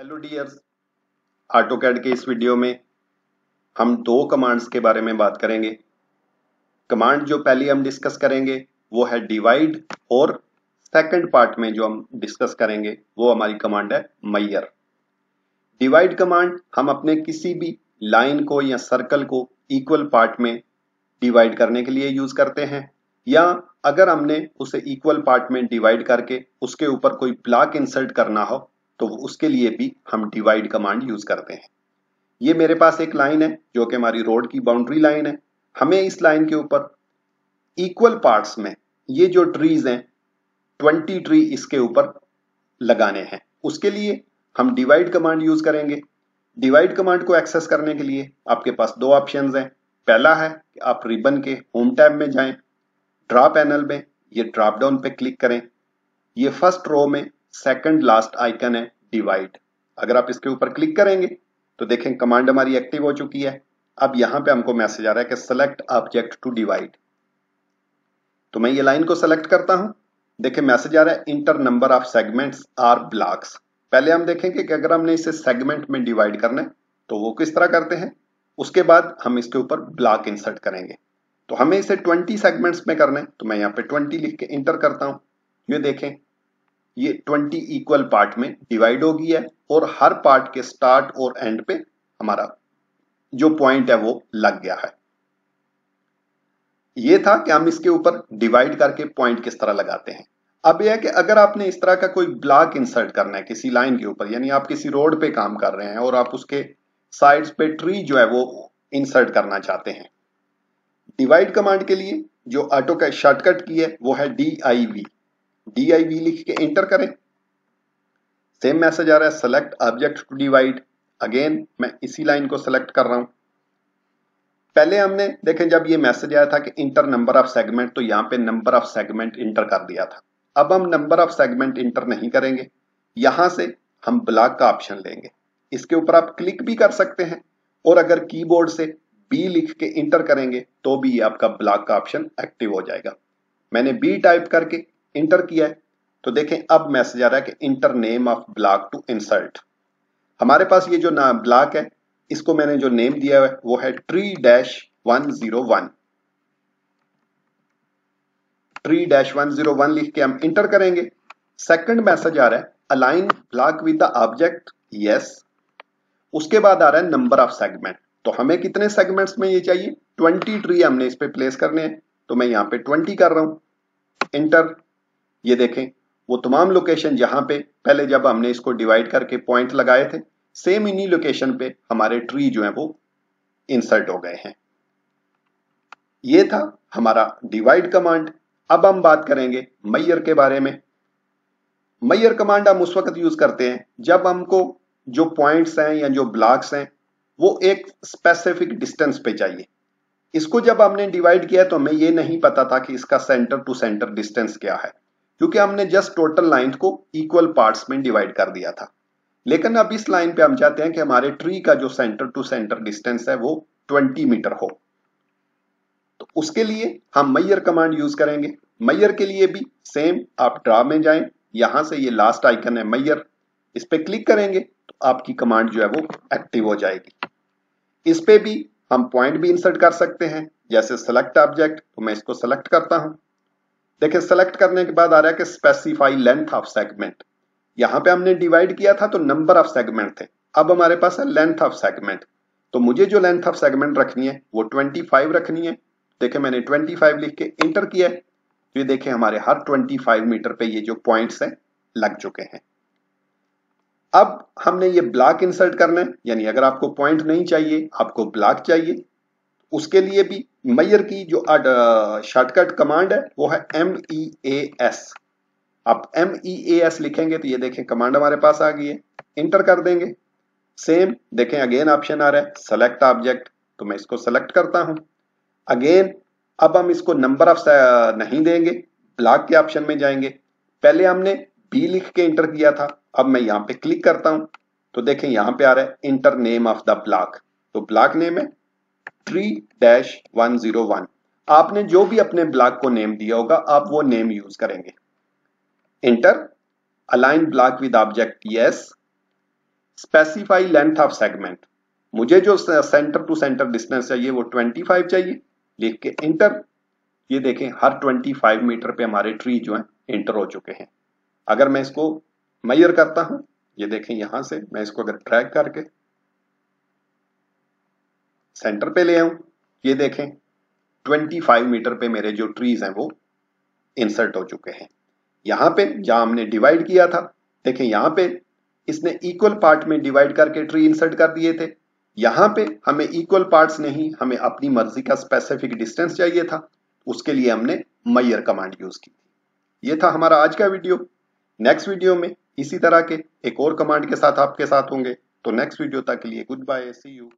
Hello dears AutoCAD के इस video में हम दो कमांड्स के बारे में बात करेंगे। कमांड जो पहली हम डिस्कस करेंगे, वो है डिवाइड और सेकंड पार्ट में जो हम डिस्कस करेंगे, वो हमारी कमांड है मैयर डिवाइड कमांड हम अपने किसी भी लाइन को या सर्कल को इक्वल पार्ट में डिवाइड करने के लिए यूज़ करते हैं, या अगर हमने उसे इक्वल पार्ट में डिवाइड करके उसके ऊपर कोई ब्लॉक इंसर्ट करना हो तो उसके लिए भी हम डिवाइड कमांड यूज़ करते हैं। ये मेरे पास एक लाइन है, जो कि हमारी रोड की बाउंड्री लाइन है। हमें इस लाइन के ऊपर इक्वल पार्ट्स में ये जो ट्रीज हैं ट्वेंटी ट्री इसके ऊपर लगाने हैं। उसके लिए हम डिवाइड कमांड यूज़ करेंगे। डिवाइड कमांड को एक्सेस करने के लिए आपके पास दो ऑप्शन हैं। पहला है कि आप रिबन के होम टैब में जाएँ। ड्रा पैनल में ये ड्रॉप डाउन पे क्लिक करें। ये फ़र्स्ट रो में सेकंड लास्ट आइकन है डिवाइड अगर आप इसके ऊपर क्लिक करेंगे तो देखें कमांड हमारी एक्टिव हो चुकी है। अब यहाँ पे हमको मैसेज आ रहा है कि सेलेक्ट ऑब्जेक्ट टू डिवाइड तो मैं ये लाइन को सेलेक्ट करता हूँ। देखें मैसेज आ रहा है enter number of segments or blocks पहले हम देखेंगे कि अगर हमने इसे सेगमेंट में डिवाइड करना है तो वो किस तरह करते हैं? उसके बाद हम इसके ऊपर ब्लॉक इंसर्ट करेंगे। तो हमें इसे 20 सेगमेंट्स में करना है तो मैं यहाँ पे 20 लिख के इंटर करता हूँ। ये देखें ये 20 इक्वल पार्ट में डिवाइड हो गई है और हर पार्ट के स्टार्ट और एंड पे हमारा जो पॉइंट है वो लग गया है। ये था कि हम इसके ऊपर डिवाइड करके पॉइंट किस तरह लगाते हैं। अब यह है कि अगर आपने इस तरह का कोई ब्लॉक इंसर्ट करना है किसी लाइन के ऊपर, यानी आप किसी रोड पे काम कर रहे हैं और आप उसके साइड्स पे ट्री जो है वो इंसर्ट करना चाहते हैं। डिवाइड कमांड के लिए जो ऑटो का शॉर्टकट की है, वो है D I V D I V लिख के एंटर करें। सेम मैसेज आ रहा है select object to divide again मैं इसी लाइन को सेलेक्ट कर रहा हूँ। पहले हमने, देखें, जब ये मैसेज आया था कि इंटर नंबर ऑफ़ सेगमेंट तो यहाँ पे नंबर ऑफ़ सेगमेंट इंटर कर दिया था। अब हम नंबर ऑफ़ सेगमेंट इंटर नहीं करेंगे। यहाँ से हम ब्लॉक का ऑप्शन लेंगे। इसके ऊपर आप क्लिक भी कर सकते हैं। और अगर कीबोर्ड से बी लिख के इंटर करेंगे तो भी आपका ब्लॉक का ऑप्शन एक्टिव हो जाएगा। मैंने बी टाइप करके इंटर किया है। तो देखें, अब मैसेज आ रहा है कि enter name of block to insert हमारे पास ये जो ना ब्लॉक है, इसको मैंने जो नेम दिया है, वो है tree dash one zero one tree dash one zero one लिख के हम इंटर करेंगे। सेकंड मैसेज आ रहा है align block with the object yes उसके बाद आ रहा है नंबर ऑफ़ सेगमेंट तो हमें कितने सेगमेंट्स में ये चाहिए? ट्वेंटी ट्री हमने इस पे प्लेस करने हैं। तो मैं यहाँ पे ट्वेंटी कर रहा हूँ। इंटर ये देखें, वो तमाम लोकेशन जहाँ पे पहले जब हमने इसको डिवाइड करके पॉइंट लगाए थे सेम इन्हीं लोकेशन पे हमारे ट्री जो है वो इंसर्ट हो गए हैं। ये था हमारा डिवाइड कमांड अब हम बात करेंगे मैयर के बारे में। मैयर कमांड हम उस वक्त यूज़ करते हैं जब हमको जो पॉइंट्स हैं या जो ब्लॉक्स हैं, वो एक स्पेसिफिक डिस्टेंस पे चाहिए। इसको जब हमने डिवाइड किया तो हमें ये नहीं पता था कि इसका सेंटर टू सेंटर डिस्टेंस क्या है। क्योंकि हमने जस्ट टोटल लाइन को इक्वल पार्ट्स में डिवाइड कर दिया था। लेकिन अब इस लाइन पे हम चाहते हैं कि हमारे ट्री का जो सेंटर टू सेंटर डिस्टेंस है वो 20 मीटर हो। तो उसके लिए हम मैयर कमांड यूज़ करेंगे। मैयर के लिए भी सेम आप ड्रा में जाएँ। यहाँ से ये लास्ट आइकन है मैयर इस पर क्लिक करेंगे तो आपकी कमांड जो है वो एक्टिव हो जाएगी। इस पे भी हम पॉइंट भी इंसर्ट कर सकते हैं। जैसे सेलेक्ट ऑब्जेक्ट तो मैं इसको सेलेक्ट करता हूँ। देखिए सेलेक्ट करने के बाद आ रहा है कि स्पेसिफाई लेंथ ऑफ़ सेगमेंट यहाँ पे हमने डिवाइड किया था तो नंबर ऑफ़ सेगमेंट थे। अब हमारे पास है लेंथ ऑफ़ सेगमेंट तो मुझे जो लेंथ ऑफ़ सेगमेंट रखनी है, वो 25 रखनी है। देखिए, मैंने 25 लिख के इंटर किया है। तो ये देखें हमारे हर 25 मीटर पे ये जो पॉइंट्स हैं, लग चुके हैं। अब हमने ये ब्लॉक इंसर्ट करना है। यानी अगर आपको पॉइंट नहीं चाहिए, आपको ब्लॉक चाहिए। उसके लिए भी मैयर की जो शॉर्टकट कमांड है, वो है एम ई ए एस आप एम ई ए एस लिखेंगे तो ये देखें कमांड हमारे पास आ गई है। इंटर कर देंगे। सेम देखें अगेन ऑप्शन आ रहा है। सेलेक्ट ऑब्जेक्ट तो मैं इसको सेलेक्ट करता हूँ। अगेन अब हम इसको नंबर ऑफ़ नहीं देंगे। ब्लॉक के ऑप्शन में जाएँगे। पहले हमने बी लिख के इंटर किया था। अब मैं यहाँ पे क्लिक करता हूँ। तो देखें, यहाँ पे आ रहा है enter name of the block तो ब्लॉक नेम है tree dash one zero one आपने जो भी अपने ब्लॉक को नेम दिया होगा, आप वो नेम यूज़ करेंगे। Enter align block with object yes specify length of segment मुझे जो सेंटर टू सेंटर डिस्टेंस चाहिए, वो 25 चाहिए। लिख के इंटर ये देखें, हर 25 मीटर पे हमारे ट्री जो है इंटर हो चुके हैं। अगर मैं इसको मैयर करता हूँ, ये देखें यहाँ से, मैं इसको अगर ट्रैक करके सेंटर पे ले आऊँ, ये देखें 25 मीटर पे मेरे जो ट्रीज हैं वो इंसर्ट हो चुके हैं। यहाँ पे जहाँ हमने डिवाइड किया था, देखें यहाँ पे इसने इक्वल पार्ट में डिवाइड करके ट्री इंसर्ट कर दिए थे। यहाँ पे हमें इक्वल पार्ट्स नहीं, हमें अपनी मर्ज़ी का स्पेसिफिक डिस्टेंस चाहिए था, उसके लिए हमने मैयर कमांड यूज़ की ये था हमारा आज का वीडियो नेक्स्ट वीडियो में इसी तरह के एक और कमांड के साथ आपके साथ होंगे। तो नेक्स्ट वीडियो तक के लिए गुड बाय सी यू